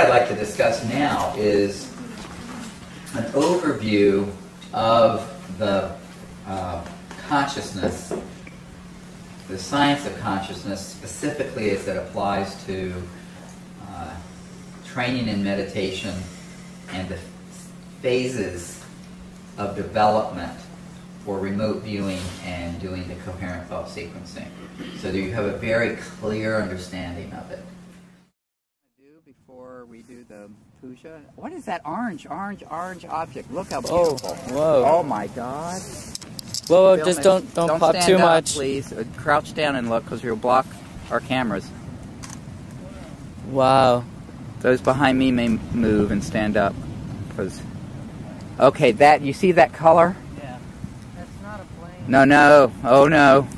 I'd like to discuss now is an overview of the uh, consciousness, the science of consciousness, specifically as it applies to uh, training in meditation and the phases of development for remote viewing and doing the coherent thought sequencing. So that you have a very clear understanding of it. The. What is that orange, orange, orange object? Look how Oh, beautiful. whoa. Oh my God. Whoa, whoa Film just it. don't don't, pop too up, much. please. Uh, Crouch down and look, because you'll block our cameras. Wow. Those behind me may move and stand up, because. Okay, that you see that color? Yeah. That's not a plane. No, no. Oh no.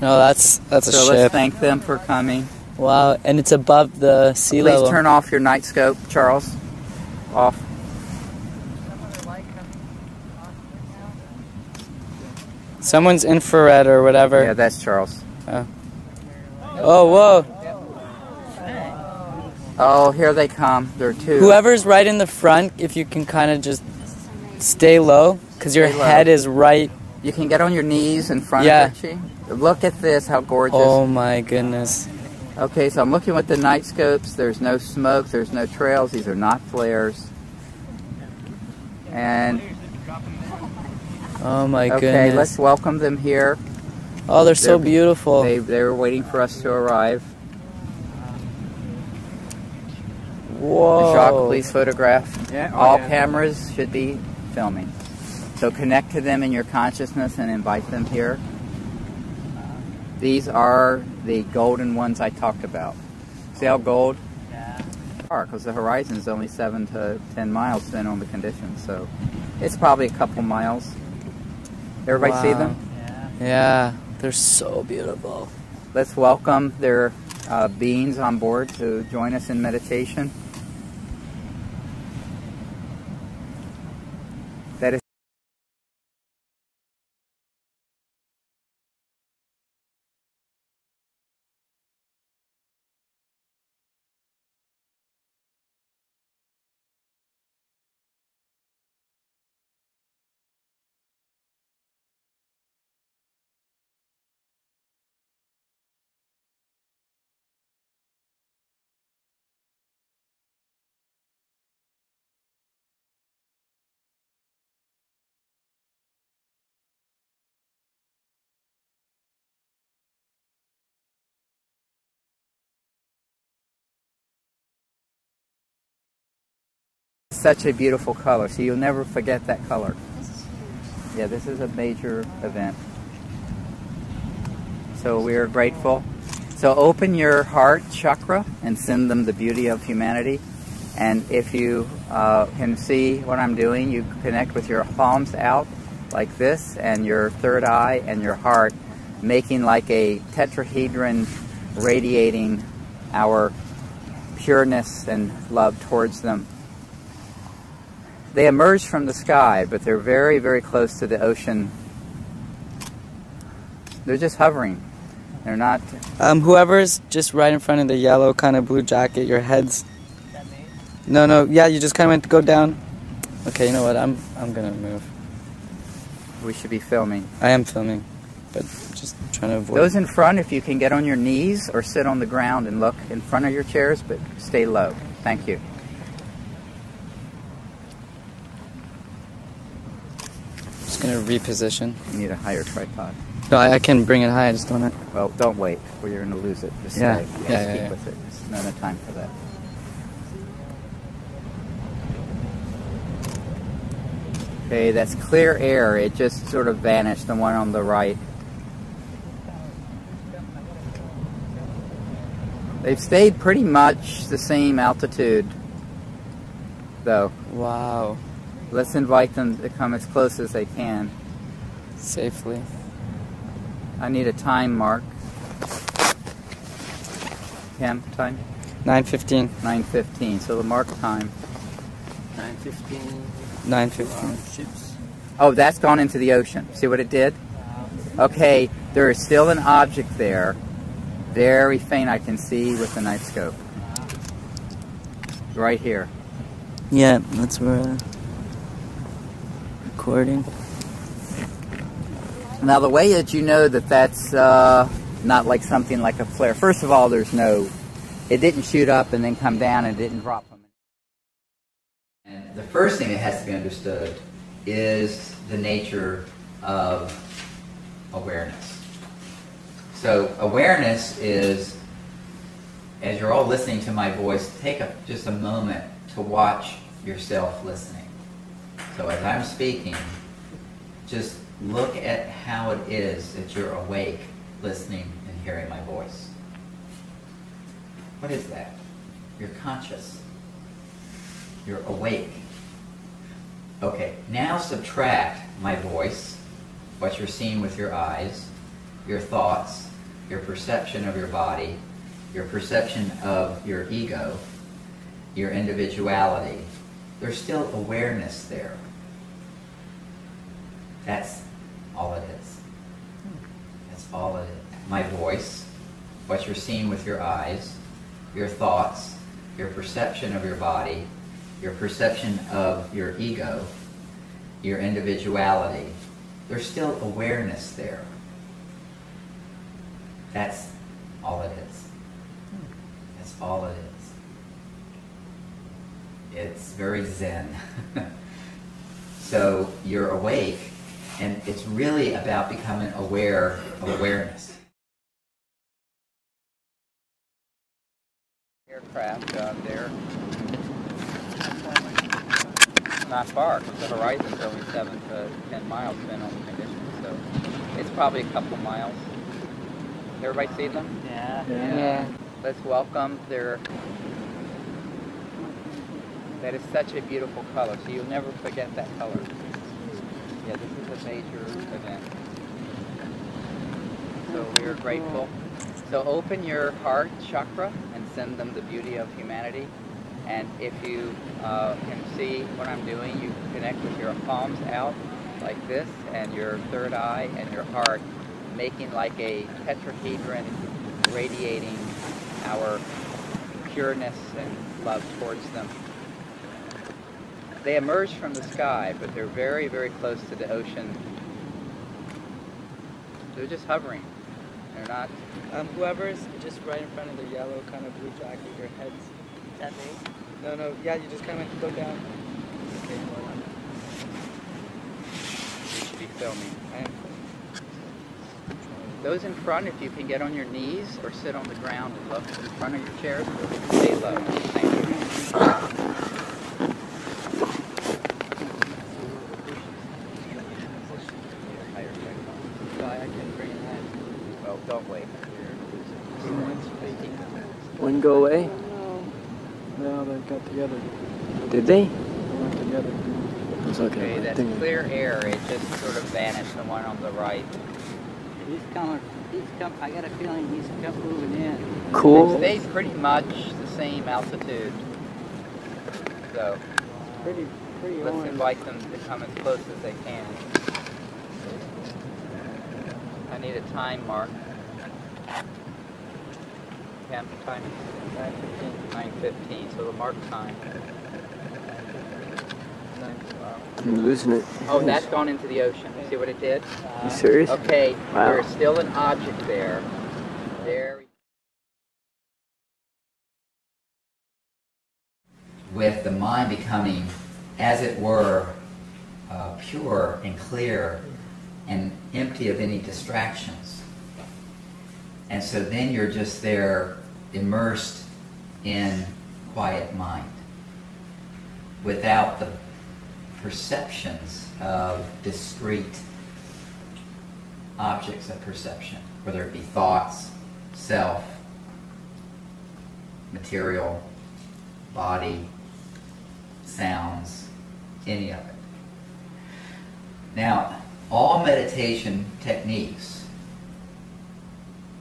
No, that's that's a So ship. let's thank them for coming. Wow, and it's above the sea Please level. turn off your night scope, Charles. Off. Someone's infrared or whatever. Yeah, that's Charles. Oh, oh whoa. Oh, here they come. There are two. Whoever's right in the front, if you can kind of just stay low, because your low. head is right. You can get on your knees in front Yeah. of Richie. Look at this, how gorgeous. Oh my goodness. Okay, so I'm looking with the night scopes. There's no smoke, there's no trails. These are not flares. And Oh my okay, goodness. Okay, let's welcome them here. oh, they're so they're- beautiful. They they were waiting for us to arrive. Whoa. Jacques, please photograph. Yeah, oh, All yeah. cameras should be filming. So connect to them in your consciousness and invite them here. These are the golden ones I talked about. See how gold? Are because the horizon is only seven to ten miles, depending on the conditions. So it's probably a couple miles. Everybody see Wow. them? Yeah, they're so beautiful. Let's welcome their uh, beings on board to join us in meditation. Such a beautiful color, so you'll never forget that color. Yeah, this is a major event. So we are grateful. So open your heart chakra and send them the beauty of humanity. And if you uh, can see what I'm doing, you connect with your palms out like this, and your third eye and your heart, making like a tetrahedron radiating our pureness and love towards them. They emerge from the sky, but they're very, very close to the ocean. They're just hovering. They're not. Um, whoever's just right in front of the yellow kind of blue jacket, your head's. No, no, yeah, you just kind of went to go down. Okay, you know what? I'm I'm gonna move. We should be filming. I am filming, but just trying to avoid. Those in front, if you can get on your knees or sit on the ground and look in front of your chairs, but stay low. Thank you. Just gonna reposition. You need a higher tripod. No, I, I can bring it high. I just don't. want Well, don't wait, or you're going to lose it. Just Yeah. stay. Yeah, yeah, keep yeah. with it. There's not enough time for that. Okay, that's clear air. It just sort of vanished, the one on the right. They've stayed pretty much the same altitude, though. Wow, Let's invite them to come as close as they can. safely. I need a time mark. Cam, time? Nine fifteen. 9.15, so the mark time. 915 Nine fifteen. ships. Oh, that's gone into the ocean. See what it did? Okay, there is still an object there. Very faint, I can see with the night scope. Right here. Yeah, that's where uh, recording. Now, the way that you know that that's uh, not like something like a flare, first of all, there's no, it didn't shoot up and then come down and didn't drop from. And the first thing that has to be understood is the nature of awareness. So, awareness is, as you're all listening to my voice, take a, just a moment to watch yourself listening. So, as I'm speaking, just look at how it is that you're awake, listening, and hearing my voice. What is that? You're conscious. You're awake. Okay, now subtract my voice, what you're seeing with your eyes, your thoughts, your perception of your body, your perception of your ego, your individuality. There's still awareness there. That's all it is. That's all it is. My voice, what you're seeing with your eyes, your thoughts, your perception of your body, your perception of your ego, your individuality. There's still awareness there. That's all it is. That's all it is. It's very zen. so you're awake, and it's really about becoming aware of awareness. Aircraft out there. Not far, because the horizon's only 7 to 10 miles, depending on the conditions. So it's probably a couple miles. Everybody see them? Yeah. Yeah. Let's welcome their. That is such a beautiful color, so you'll never forget that color. Yeah, this is a major event. So we are grateful. So open your heart chakra and send them the beauty of humanity. And if you uh, can see what I'm doing, you connect with your palms out like this, and your third eye and your heart, making like a tetrahedron radiating our pureness and love towards them. They emerge from the sky, but they're very, very close to the ocean. They're just hovering. They're not. Um, whoever's just right in front of the yellow kind of blue jacket, your head's. Is that me? No, no, yeah, you just kind of go down. Okay, hold on. You should be filming. I am. Those in front, if you can get on your knees or sit on the ground and look in front of your chairs, stay low. Thank you. I can bring that. Well, don't wait. One go away? No, they got together. Did they? They went together. It's Okay, okay. That's think- clear air. It just sort of vanished, the one on the right. He's coming. He's come. I got a feeling he's come moving in. Cool. They stayed pretty much the same altitude. So Pretty, pretty let's orange. invite them to come as close as they can. I need a time mark. Camp time is 9.15, so the mark time. Nine twelve. I'm losing it. Oh, that's gone into the ocean. See what it did? You serious? Okay, Wow. there's still an object there. Very. With the mind becoming, as it were, uh, pure and clear and empty of any distractions. And so then you're just there immersed in quiet mind without the perceptions of discrete objects of perception, whether it be thoughts, self, material, body, sounds, any of it. Now, all meditation techniques,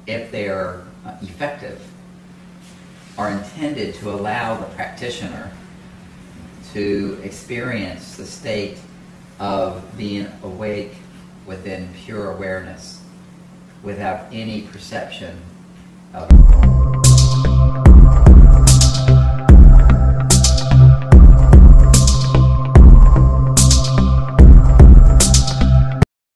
if they are uh, effective, are intended to allow the practitioner to experience the state of being awake within pure awareness without any perception Okay.